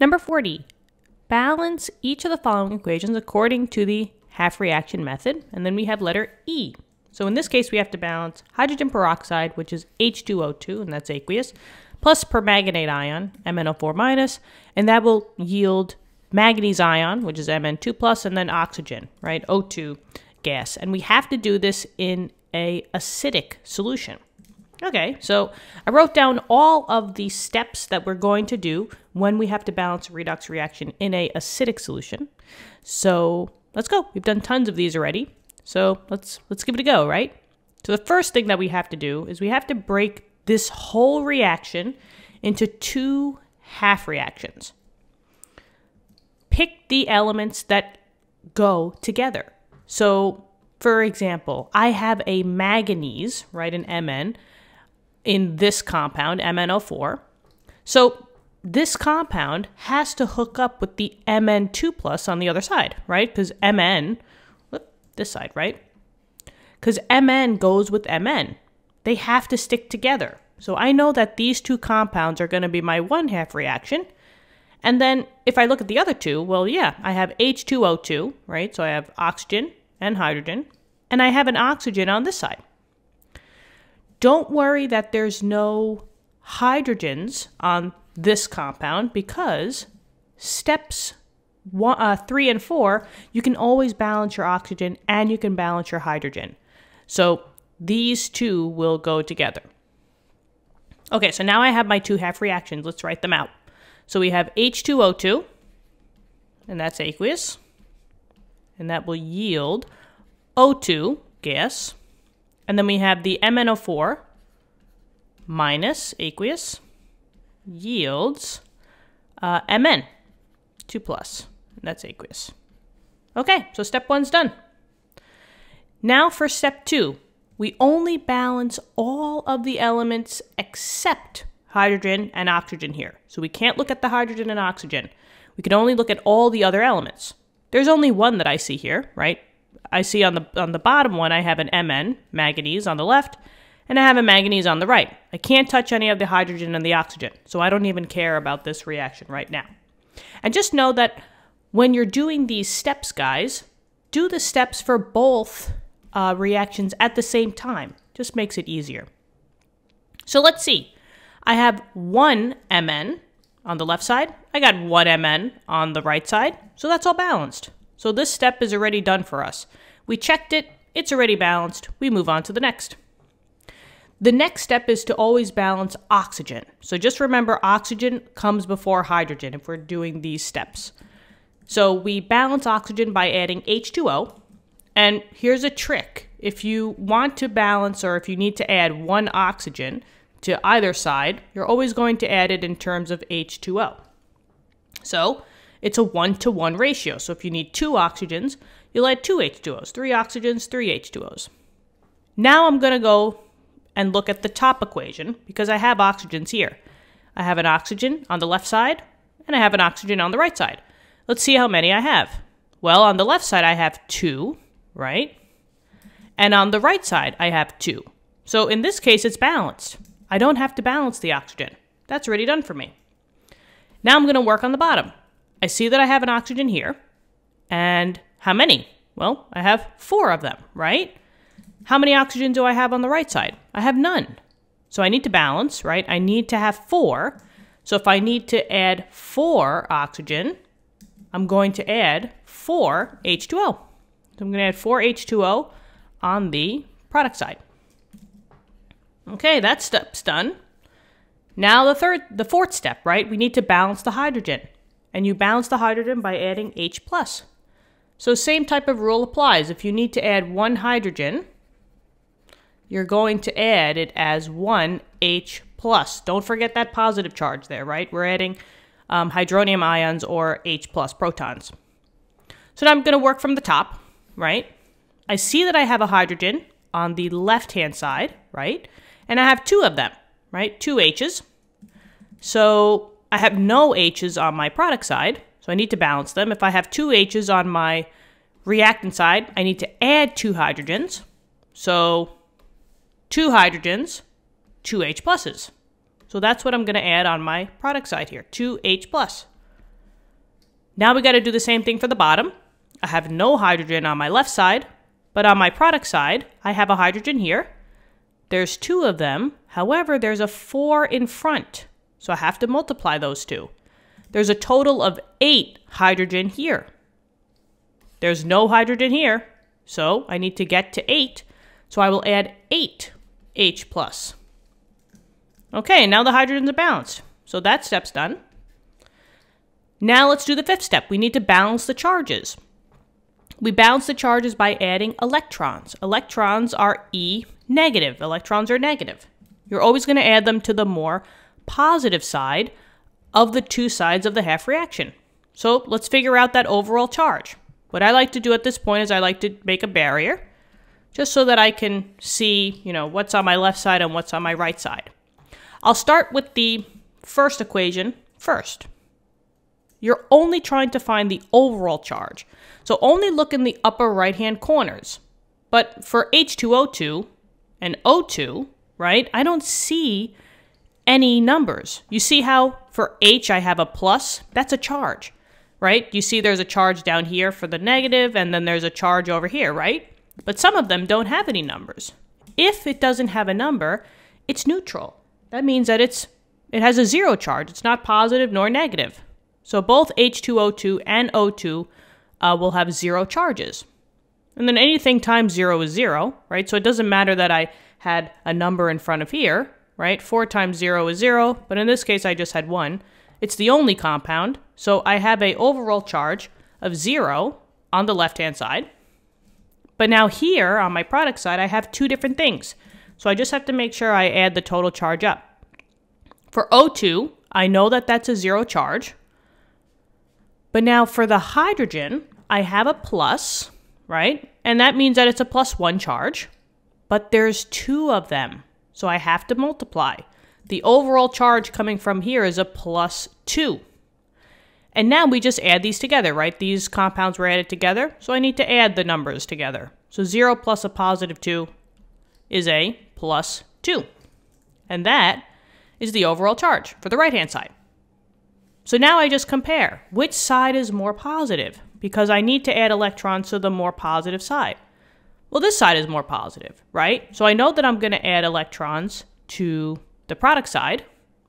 Number 40. Balance each of the following equations according to the half reaction method. And then we have letter E. So in this case, we have to balance hydrogen peroxide, which is H2O2, and that's aqueous, plus permanganate ion, MnO4 minus, and that will yield manganese ion, which is Mn2 plus, and then oxygen, right, O2 gas. And we have to do this in a acidic solution. Okay, so I wrote down all of the steps that we're going to do when we have to balance a redox reaction in a acidic solution. So let's go. We've done tons of these already. So let's let's give it a go, right? So the first thing that we have to do is we have to break this whole reaction into two half reactions. Pick the elements that go together. So, for example, I have a manganese, right, an Mn, in this compound, MnO4. So this compound has to hook up with the Mn2 plus on the other side, right? Because Mn this side, right? Because Mn goes with Mn. They have to stick together. So I know that these two compounds are going to be my one half reaction. And then if I look at the other two, well, yeah, I have H2O2, right? So I have oxygen and hydrogen. And I have an oxygen on this side. Don't worry that there's no hydrogens on this compound because steps one, uh, three and four, you can always balance your oxygen and you can balance your hydrogen. So these two will go together. Okay, so now I have my two half reactions. Let's write them out. So we have H2O2, and that's aqueous, and that will yield O2 gas. And then we have the MnO4 minus aqueous yields uh, Mn, 2 plus. That's aqueous. Okay, so step one's done. Now for step two, we only balance all of the elements except hydrogen and oxygen here. So we can't look at the hydrogen and oxygen. We can only look at all the other elements. There's only one that I see here, right? I see on the on the bottom one I have an Mn, manganese on the left, and I have a manganese on the right. I can't touch any of the hydrogen and the oxygen, so I don't even care about this reaction right now. And just know that when you're doing these steps, guys, do the steps for both uh, reactions at the same time. Just makes it easier. So let's see. I have one Mn on the left side. I got one Mn on the right side. So that's all balanced. So this step is already done for us. We checked it. It's already balanced. We move on to the next. The next step is to always balance oxygen. So just remember oxygen comes before hydrogen if we're doing these steps. So we balance oxygen by adding H2O. And here's a trick. If you want to balance or if you need to add one oxygen to either side, you're always going to add it in terms of H2O. So it's a one to one ratio. So if you need two oxygens, you'll add two H2Os, three oxygens, three H2Os. Now I'm going to go and look at the top equation because I have oxygens here. I have an oxygen on the left side and I have an oxygen on the right side. Let's see how many I have. Well, on the left side, I have two, right? And on the right side, I have two. So in this case, it's balanced. I don't have to balance the oxygen. That's already done for me. Now I'm going to work on the bottom. I see that I have an oxygen here. And how many? Well, I have four of them, right? How many oxygen do I have on the right side? I have none. So I need to balance, right? I need to have four. So if I need to add four oxygen, I'm going to add 4 H2O. So I'm going to add 4 H2O on the product side. Okay, that step's done. Now the third, the fourth step, right? We need to balance the hydrogen. And you balance the hydrogen by adding H+. plus. So same type of rule applies. If you need to add one hydrogen, you're going to add it as one H+. plus. Don't forget that positive charge there, right? We're adding um, hydronium ions or H plus protons. So now I'm going to work from the top, right? I see that I have a hydrogen on the left-hand side, right? And I have two of them, right? Two H's. So I have no H's on my product side, so I need to balance them. If I have two H's on my reactant side, I need to add two hydrogens. So two hydrogens two H pluses. So that's what I'm going to add on my product side here, 2H+. plus. Now we got to do the same thing for the bottom. I have no hydrogen on my left side, but on my product side, I have a hydrogen here. There's two of them. However, there's a 4 in front, so I have to multiply those two. There's a total of 8 hydrogen here. There's no hydrogen here, so I need to get to 8, so I will add 8 H+. plus. Okay, now the hydrogens are balanced. So that step's done. Now let's do the fifth step. We need to balance the charges. We balance the charges by adding electrons. Electrons are E negative. Electrons are negative. You're always going to add them to the more positive side of the two sides of the half reaction. So let's figure out that overall charge. What I like to do at this point is I like to make a barrier just so that I can see, you know, what's on my left side and what's on my right side. I'll start with the first equation first. You're only trying to find the overall charge. So only look in the upper right-hand corners. But for H2O2 and O2, right, I don't see any numbers. You see how for H I have a plus? That's a charge, right? You see there's a charge down here for the negative, and then there's a charge over here, right? But some of them don't have any numbers. If it doesn't have a number, it's neutral that means that it's it has a zero charge. It's not positive nor negative. So both H2O2 and O2 uh, will have zero charges. And then anything times zero is zero, right? So it doesn't matter that I had a number in front of here, right? Four times zero is zero, but in this case I just had one. It's the only compound, so I have a overall charge of zero on the left-hand side. But now here on my product side, I have two different things. So I just have to make sure I add the total charge up. For O2, I know that that's a zero charge. But now for the hydrogen, I have a plus, right? And that means that it's a plus one charge. But there's two of them. So I have to multiply. The overall charge coming from here is a plus two. And now we just add these together, right? These compounds were added together, so I need to add the numbers together. So 0 plus a positive 2 is a plus 2. And that is the overall charge for the right-hand side. So now I just compare. Which side is more positive? Because I need to add electrons to the more positive side. Well, this side is more positive, right? So I know that I'm going to add electrons to the product side,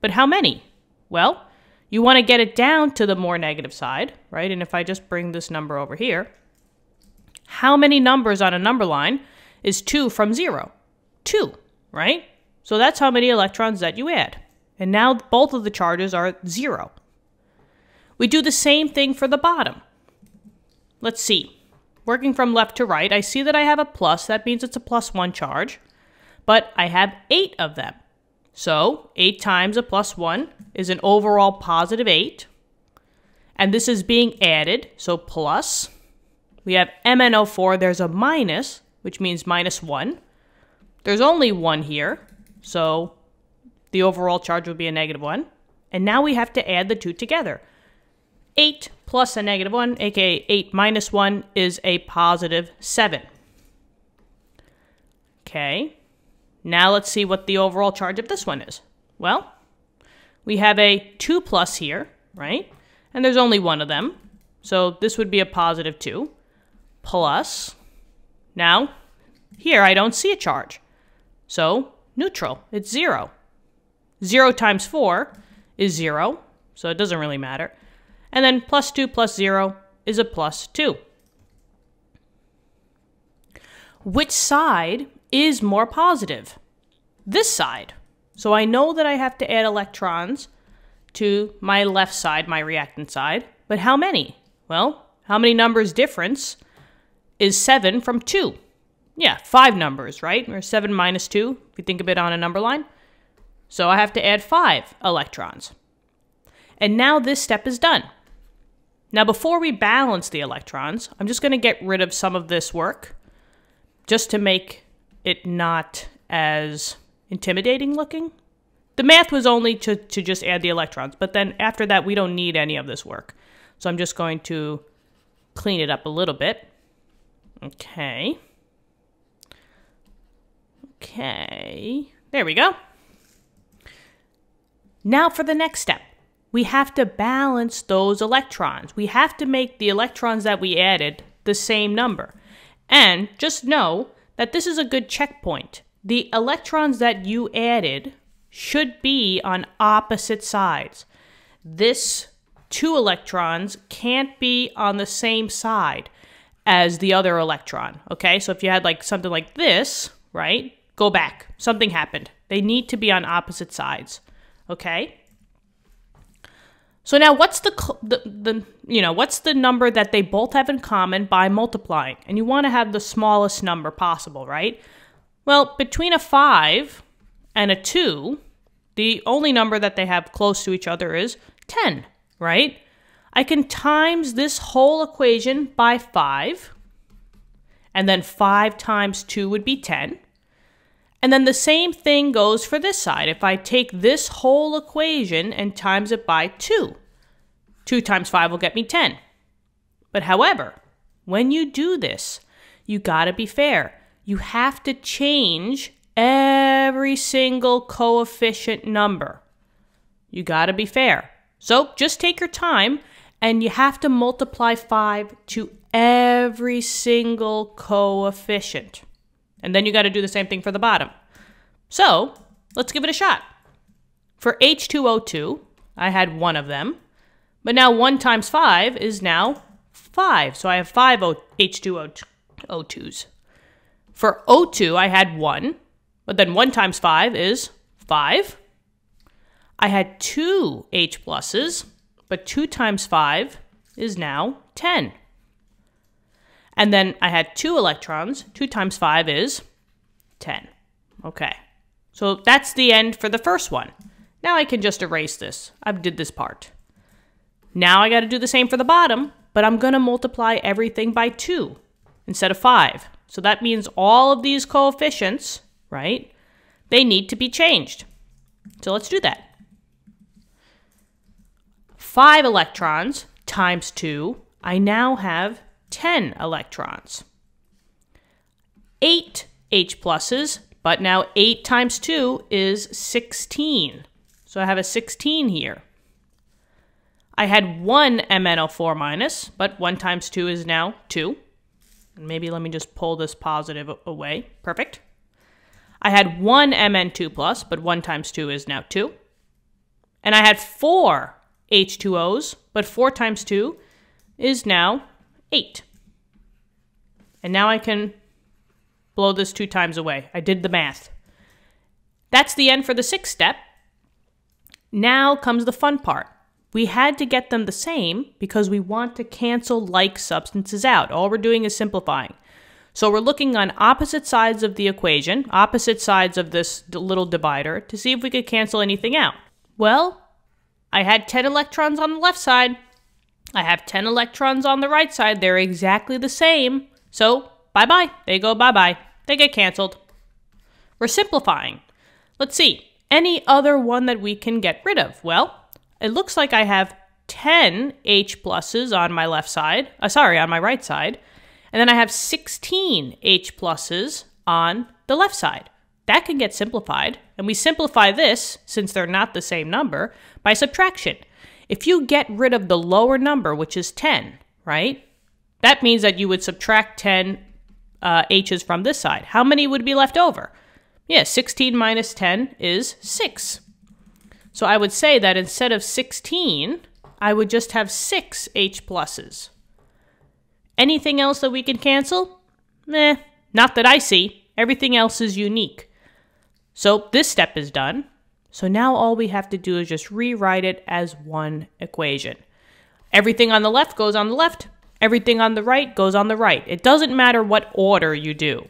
but how many? Well, you want to get it down to the more negative side, right? And if I just bring this number over here, how many numbers on a number line is 2 from 0? 2, right? So that's how many electrons that you add. And now both of the charges are 0. We do the same thing for the bottom. Let's see. Working from left to right, I see that I have a plus. That means it's a plus 1 charge. But I have 8 of them. So 8 times a plus 1 is an overall positive 8. And this is being added, so plus. We have MnO4, there's a minus, which means minus 1. There's only one here, so the overall charge would be a negative 1. And now we have to add the two together. 8 plus a negative 1, aka 8 minus 1, is a positive 7. Okay, now let's see what the overall charge of this one is. Well, we have a 2 plus here, right? And there's only one of them, so this would be a positive 2 plus. Now, here I don't see a charge. So neutral, it's zero. Zero times four is zero, so it doesn't really matter. And then plus two plus zero is a plus two. Which side is more positive? This side. So I know that I have to add electrons to my left side, my reactant side, but how many? Well, how many numbers difference is 7 from 2? Yeah, five numbers, right? Or 7 minus 2, if you think of it on a number line. So I have to add 5 electrons. And now this step is done. Now before we balance the electrons, I'm just going to get rid of some of this work just to make it not as intimidating looking. The math was only to, to just add the electrons, but then after that we don't need any of this work. So I'm just going to clean it up a little bit. Okay. Okay, there we go. Now for the next step. We have to balance those electrons. We have to make the electrons that we added the same number. And just know that this is a good checkpoint. The electrons that you added should be on opposite sides. This two electrons can't be on the same side as the other electron. Okay, so if you had like something like this, right? Go back. Something happened. They need to be on opposite sides. Okay. So now what's the, the, the you know what's the number that they both have in common by multiplying? And you want to have the smallest number possible, right? Well, between a 5 and a 2, the only number that they have close to each other is 10, right? I can times this whole equation by 5, and then 5 times 2 would be 10. And then the same thing goes for this side. If I take this whole equation and times it by 2, 2 times 5 will get me 10. But however, when you do this, you got to be fair. You have to change every single coefficient number. You got to be fair. So just take your time and you have to multiply 5 to every single coefficient. And then you got to do the same thing for the bottom. So let's give it a shot. For H2O2, I had one of them. But now 1 times 5 is now 5. So I have 5 H2O2s. For O2, I had 1. But then 1 times 5 is 5. I had two H pluses, but 2 times 5 is now 10. And then I had two electrons. 2 times 5 is 10. Okay. So that's the end for the first one. Now I can just erase this. I did this part. Now I got to do the same for the bottom, but I'm going to multiply everything by 2 instead of 5. So that means all of these coefficients, right, they need to be changed. So let's do that. 5 electrons times 2, I now have 10 electrons. 8 H pluses, but now 8 times 2 is 16. So I have a 16 here. I had one MnO4 minus, but 1 times 2 is now 2. Maybe let me just pull this positive away. Perfect. I had one Mn2 plus, but 1 times 2 is now 2. And I had four H2Os, but 4 times 2 is now 8. And now I can blow this two times away. I did the math. That's the end for the sixth step. Now comes the fun part. We had to get them the same because we want to cancel like substances out. All we're doing is simplifying. So we're looking on opposite sides of the equation, opposite sides of this little divider, to see if we could cancel anything out. Well, I had 10 electrons on the left side. I have 10 electrons on the right side. They're exactly the same. So, bye-bye. They go bye-bye. They get canceled. We're simplifying. Let's see. Any other one that we can get rid of? Well, it looks like I have 10 H pluses on my left side. Uh, sorry, on my right side. And then I have 16 H pluses on the left side. That can get simplified. And we simplify this, since they're not the same number, by subtraction. If you get rid of the lower number, which is 10, right? That means that you would subtract 10 uh, H's from this side. How many would be left over? Yeah, 16 minus 10 is 6. So I would say that instead of 16, I would just have 6 H pluses. Anything else that we can cancel? Meh, not that I see. Everything else is unique. So this step is done. So now all we have to do is just rewrite it as one equation. Everything on the left goes on the left. Everything on the right goes on the right. It doesn't matter what order you do.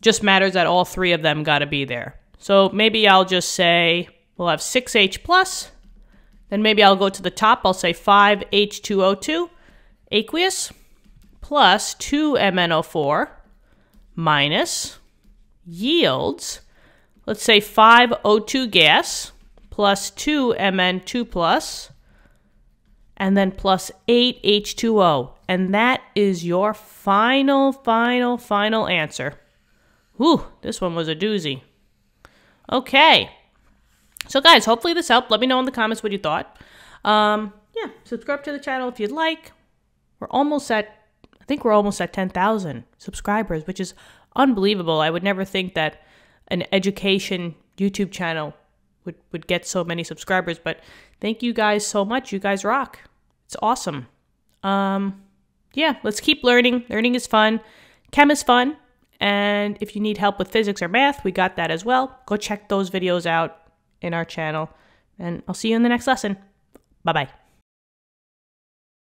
Just matters that all three of them got to be there. So maybe I'll just say we'll have 6H plus. Then maybe I'll go to the top. I'll say 5H2O2 aqueous plus 2MnO4 minus yields, let's say 5O2 gas plus 2Mn2 plus, and then plus 8H2O. And that is your final, final, final answer. Whew, this one was a doozy. Okay, So, guys, hopefully this helped. Let me know in the comments what you thought. Um, yeah, subscribe to the channel if you'd like. We're almost at, I think we're almost at 10,000 subscribers, which is unbelievable. I would never think that an education YouTube channel would, would get so many subscribers, but thank you guys so much. You guys rock. It's awesome. Um, yeah, let's keep learning. Learning is fun. Chem is fun. And if you need help with physics or math, we got that as well. Go check those videos out in our channel. And I'll see you in the next lesson. Bye bye.